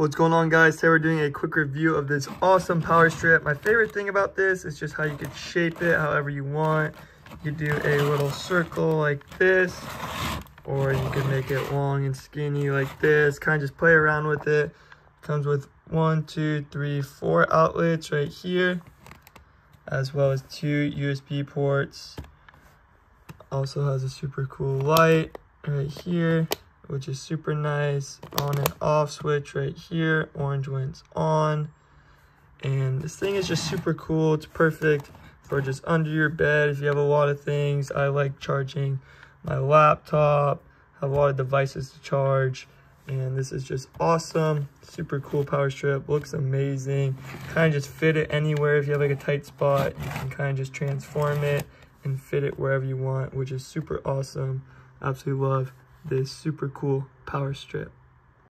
What's going on guys? Today we're doing a quick review of this awesome power strip. My favorite thing about this is just how you could shape it however you want. You could do a little circle like this, or you could make it long and skinny like this. Kind of just play around with it. Comes with one, two, three, four outlets right here, as well as two USB ports. Also has a super cool light right here which is super nice. On and off switch right here. Orange it's on. And this thing is just super cool. It's perfect for just under your bed if you have a lot of things. I like charging my laptop, have a lot of devices to charge. And this is just awesome. Super cool power strip. Looks amazing. Kind of just fit it anywhere. If you have like a tight spot, you can kind of just transform it and fit it wherever you want, which is super awesome. Absolutely love this super cool power strip.